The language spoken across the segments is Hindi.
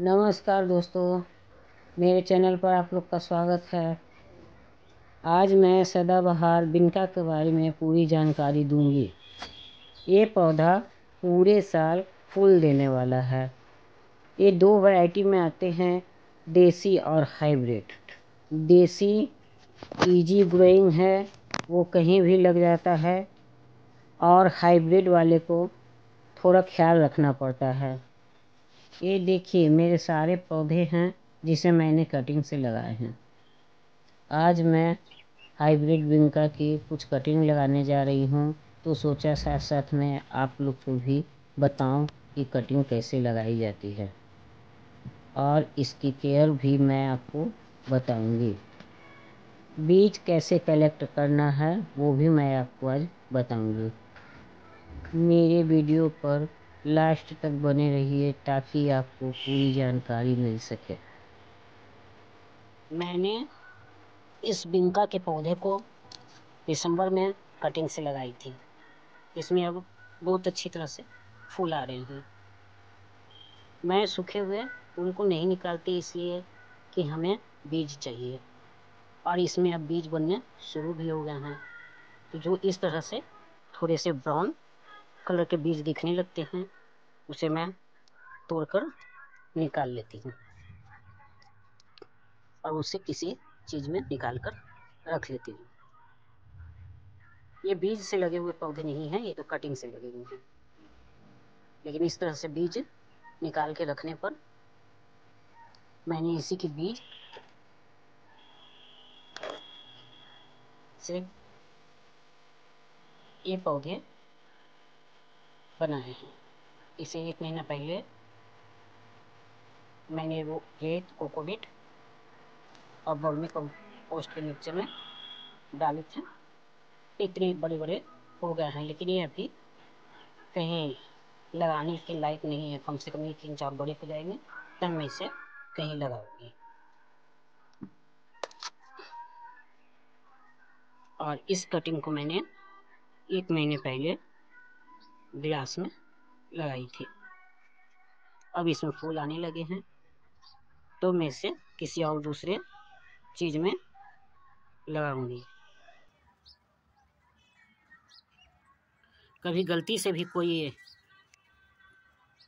नमस्कार दोस्तों, मेरे चैनल पर आप लोग का स्वागत है। आज मैं सदाबहार बिनका के बारे में पूरी जानकारी दूँगी। ये पौधा पूरे साल फूल देने वाला है। ये दो वैरायटी में आते हैं, देसी और हाइब्रिड। देसी इजी ग्रोइंग है, वो कहीं भी लग जाता है, और हाइब्रिड वाले को थोड़ा ख्याल रखना पड़ता है। ये देखिए, मेरे सारे पौधे हैं जिसे मैंने कटिंग से लगाए हैं। आज मैं हाइब्रिड बिंका की कुछ कटिंग लगाने जा रही हूँ तो सोचा साथ साथ में आप लोग को भी बताऊँ कि कटिंग कैसे लगाई जाती है। और इसकी केयर भी मैं आपको बताऊँगी। बीज कैसे कलेक्ट करना है, वो भी मैं आपको आज बताऊँगी। मेरे वीडियो पर लास्ट तक बने रहिए ताकि आपको पूरी जानकारी मिल सके। मैंने इस बिंका के पौधे को दिसंबर में कटिंग से लगाई थी। इसमें अब बहुत अच्छी तरह से फूल आ रहे हैं। मैं सूखे हुए उनको नहीं निकालती, इसलिए कि हमें बीज चाहिए। और इसमें अब बीज बनने शुरू भी हो गए हैं। तो जो इस तरह से थोड़े से ब्राउन कलर के बीज दिखने लगते हैं, उसे मैं तोड़कर निकाल लेती हूँ। और उसे किसी चीज़ में निकाल कर रख लेती हूँ। ये बीज से लगे हुए पौधे नहीं हैं, ये तो कटिंग से लगे हुए हैं। लेकिन इस तरह से बीज निकाल के रखने पर मैंने इसी के बीज से ये पौधे बनाए हैं। इसे एक महीना पहले मैंने वो रेत कोकोबिट और बर्मी पोस्ट के नीचे में डाले थे। इतने बड़े बड़े हो गए हैं, लेकिन ये अभी कहीं लगाने के लायक नहीं है। कम से कम ये तीन चार बड़े हो जाएँगे, तब मैं इसे कहीं लगाऊँगी। और इस कटिंग को मैंने एक महीने पहले ग्लास में लगाई थी। अब इसमें फूल आने लगे हैं। तो मैं इसे किसी और दूसरे चीज़ में लगाऊँगी। कभी गलती से भी कोई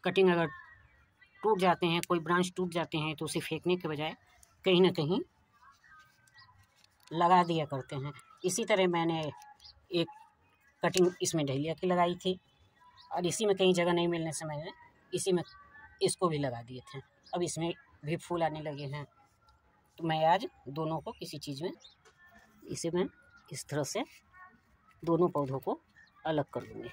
कटिंग अगर टूट जाते हैं, कोई ब्रांच टूट जाते हैं तो उसे फेंकने के बजाय कहीं ना कहीं लगा दिया करते हैं। इसी तरह मैंने एक कटिंग इसमें डहलिया की लगाई थी। और इसी में कहीं जगह नहीं मिलने से मैंने इसी में इसको भी लगा दिए थे। अब इसमें भी फूल आने लगे हैं। तो मैं आज दोनों को किसी चीज़ में, इसे मैं इस तरह से दोनों पौधों को अलग कर दूँगी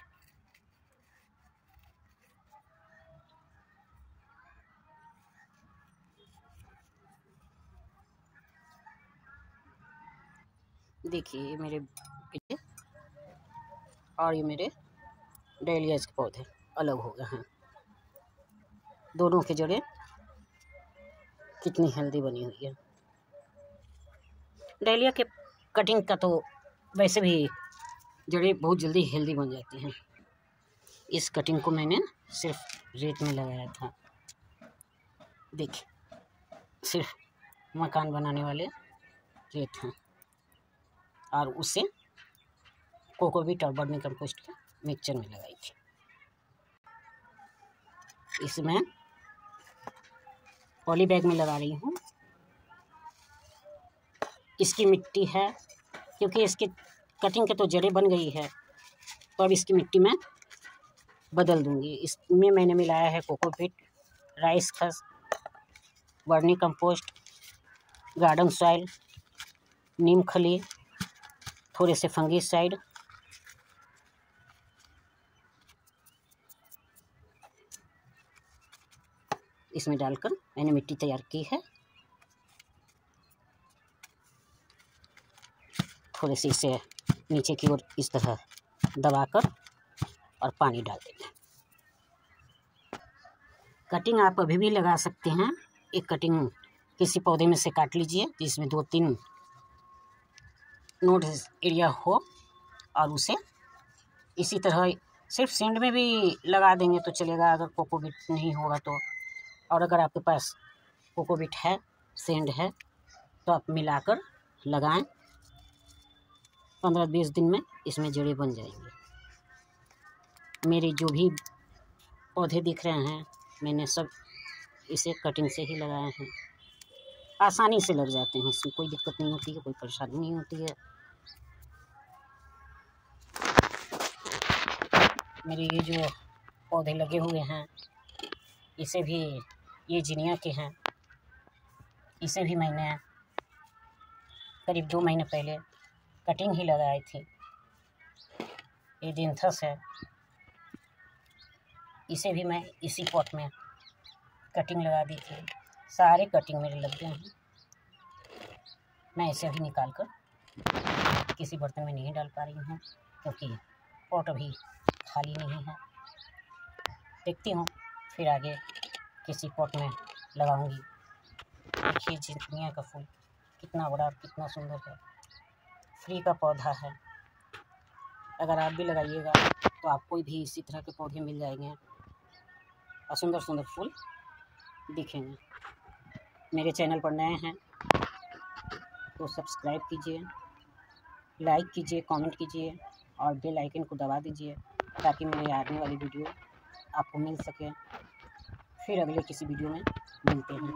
देखिए, ये मेरे और ये मेरे डेलियाज के पौधे अलग हो गए हैं। दोनों की जड़ें कितनी हेल्दी बनी हुई है। डेलिया के कटिंग का तो वैसे भी जड़ें बहुत जल्दी हेल्दी बन जाती हैं। इस कटिंग को मैंने सिर्फ़ रेत में लगाया था। देखिए, सिर्फ़ मकान बनाने वाले रेत हैं। और उससे कोकोबीट और बर्मी कंपोस्ट का मिक्सचर में लगाई थी। इसमें पॉली बैग में लगा रही हूँ। इसकी मिट्टी है, क्योंकि इसकी कटिंग के तो जड़ें बन गई है तो अब इसकी मिट्टी में बदल दूँगी। इसमें मैंने मिलाया है कोकोपीट, राइस खस, वर्नी कंपोस्ट, गार्डन सॉइल, नीम खली, थोड़े से फंगी साइड इसमें डालकर मैंने मिट्टी तैयार की है। थोड़े से इसे नीचे की ओर इस तरह दबाकर और पानी डाल देंगे कटिंग आप अभी भी लगा सकते हैं। एक कटिंग किसी पौधे में से काट लीजिए, जिसमें दो तीन नोट एरिया हो और उसे इसी तरह सिर्फ़ सेंड में भी लगा देंगे तो चलेगा। अगर कोकोबिट नहीं होगा तो और अगर आपके पास कोकोबिट है, सेंड है तो आप मिलाकर लगाएँ। पंद्रह बीस दिन में इसमें जड़े बन जाएँगे। मेरे जो भी पौधे दिख रहे हैं, मैंने सब इसे कटिंग से ही लगाए हैं। आसानी से लग जाते हैं, इसमें कोई दिक्कत नहीं होती है, कोई परेशानी नहीं होती है। मेरे ये जो पौधे लगे हुए हैं, इसे भी ये जिनिया के हैं। इसे भी मैंने करीब दो महीने पहले कटिंग ही लगाई थी। ये दिनथस है। इसे भी मैं इसी पॉट में कटिंग लगा दी थी। सारे कटिंग मेरे लग गए हैं। मैं इसे भी निकाल कर किसी बर्तन में नहीं डाल पा रही हूँ, क्योंकि पॉट अभी खाली नहीं है। देखती हूँ, फिर आगे किसी पॉट में लगाऊँगी। देखिए चिंतनिया का फूल कितना बड़ा कितना सुंदर है। फ्री का पौधा है। अगर आप भी लगाइएगा तो आपको भी इसी तरह के पौधे मिल जाएँगे। और सुंदर सुंदर फूल दिखेंगे। मेरे चैनल पर नए हैं तो सब्सक्राइब कीजिए, लाइक कीजिए, कमेंट कीजिए, और बेल आइकन को दबा दीजिए, ताकि मेरे आने वाली वीडियो आपको मिल सके। फिर अगले किसी वीडियो में मिलते हैं।